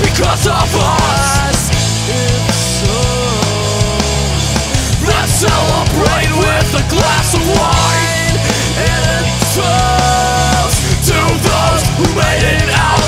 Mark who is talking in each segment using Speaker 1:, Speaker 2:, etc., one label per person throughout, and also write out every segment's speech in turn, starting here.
Speaker 1: because of us. It's
Speaker 2: so
Speaker 1: Let's celebrate with a glass of wine. And toast To those who made it out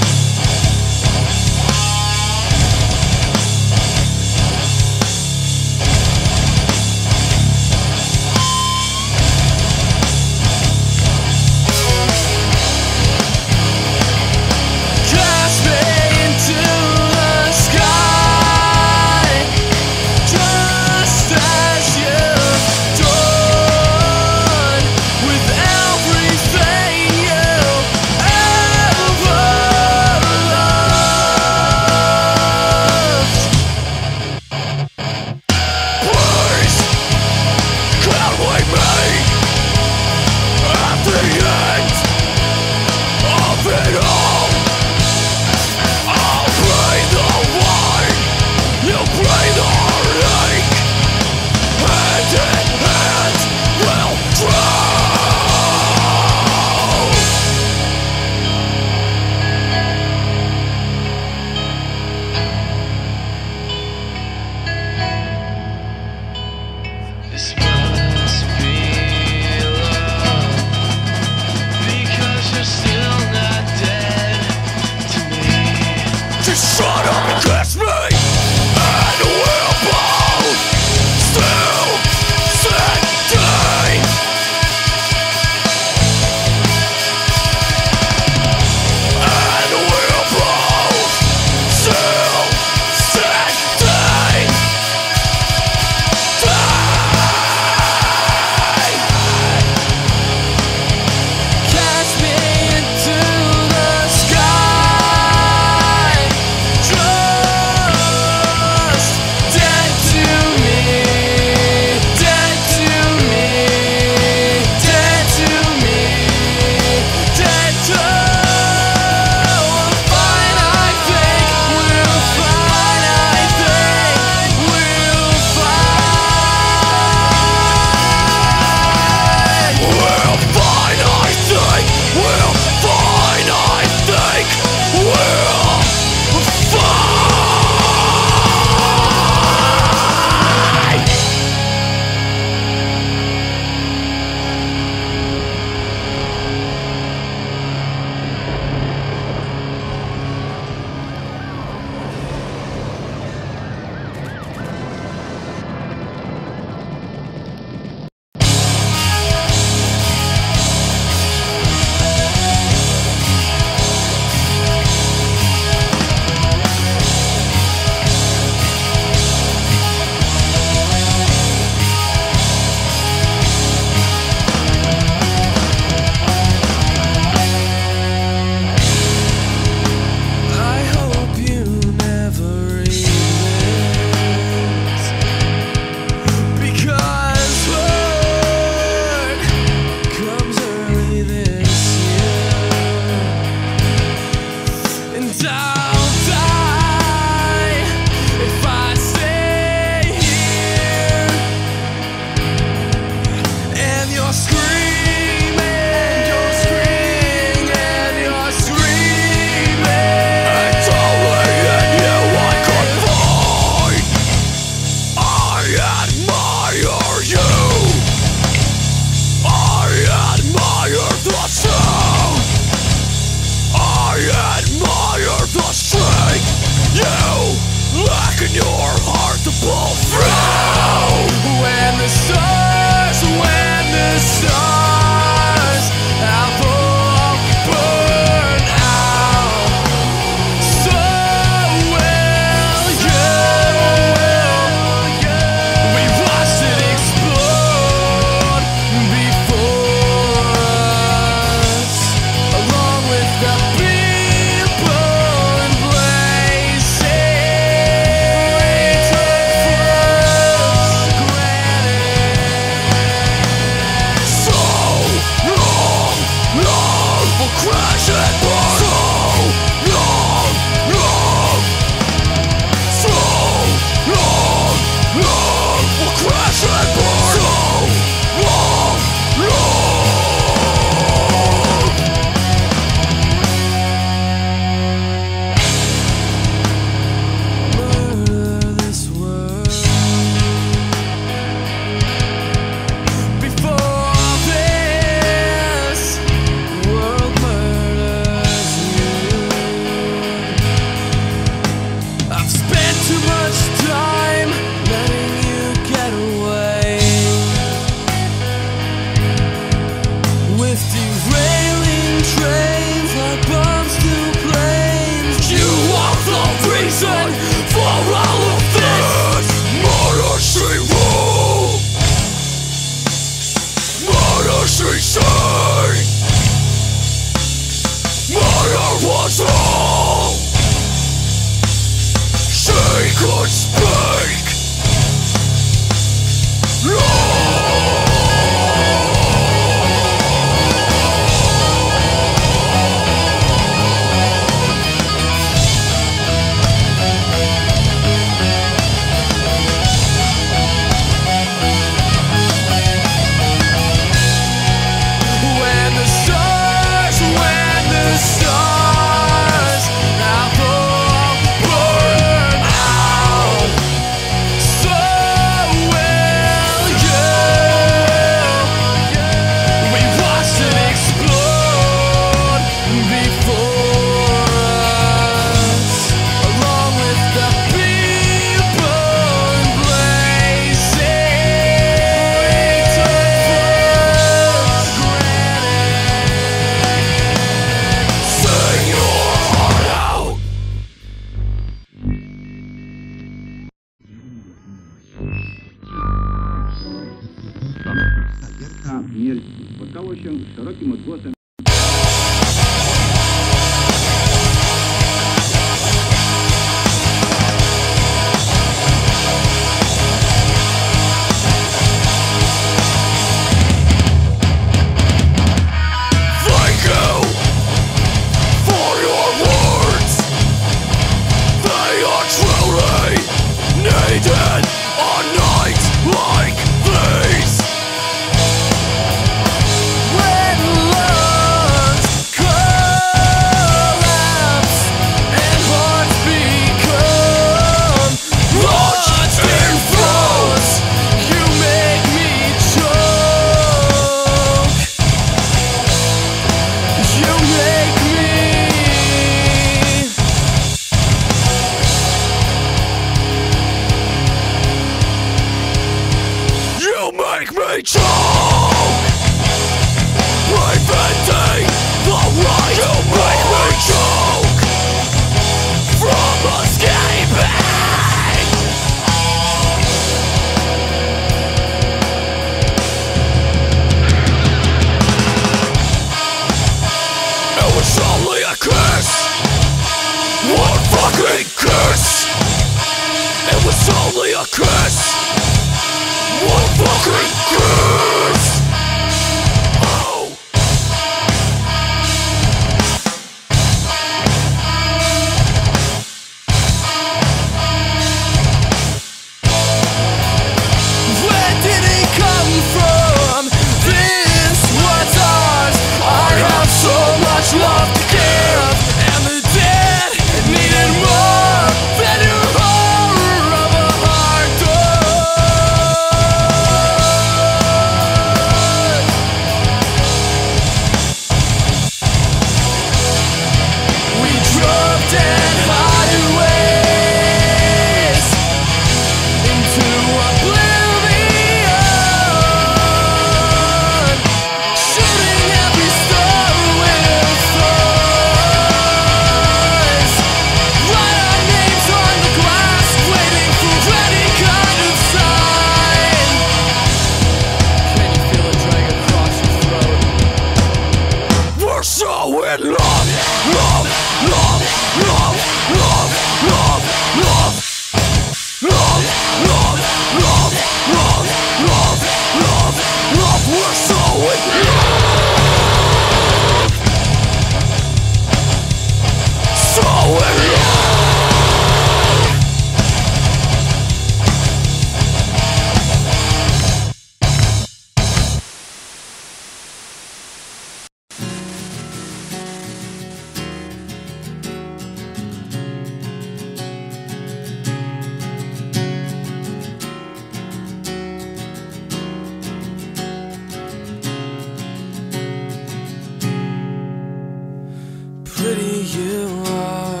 Speaker 1: you
Speaker 3: are.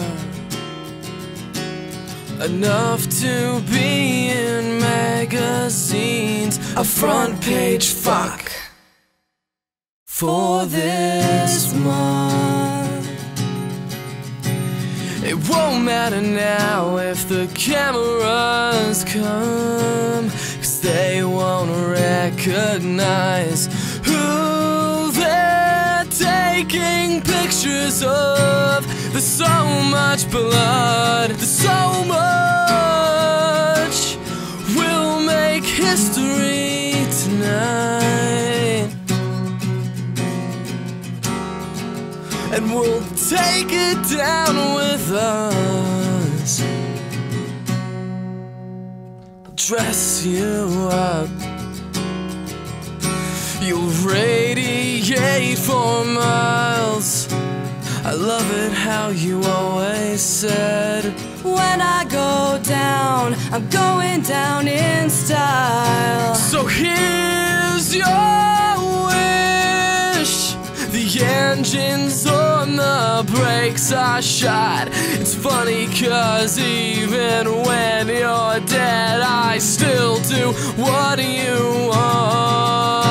Speaker 1: Enough to be in magazines, a front page fuck for this month. It won't matter now if the cameras come, cause they won't recognize taking pictures of. There's so much blood, there's so much. We'll make history tonight. And we'll take it down with us. Dress you up. You'll radiate for miles. I love it how you always said.
Speaker 4: When I go down, I'm going down in style.
Speaker 1: So here's your wish. The engines on the brakes are shot. It's funny cause even when you're dead, I still do what you want.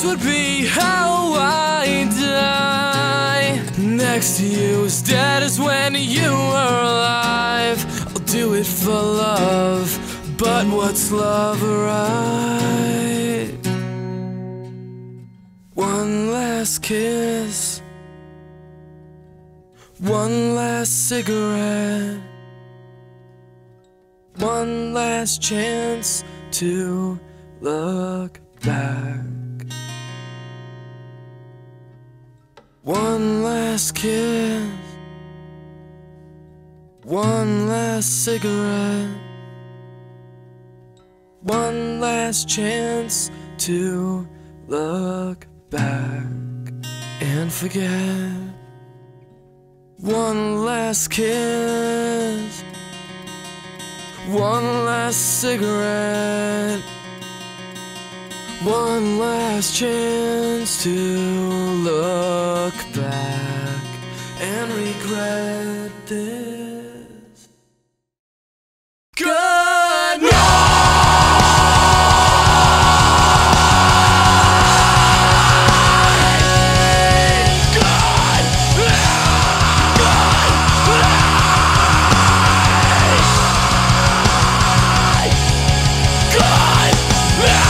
Speaker 1: This would be how I die. Next to you, as dead as when you were alive. I'll do it for love, but what's love, right? One last kiss. One last cigarette. One last chance to look back. One last kiss. One last cigarette. One last chance to look back and forget. One last kiss, one last cigarette, one last chance to look back and regret this. Good. Yeah!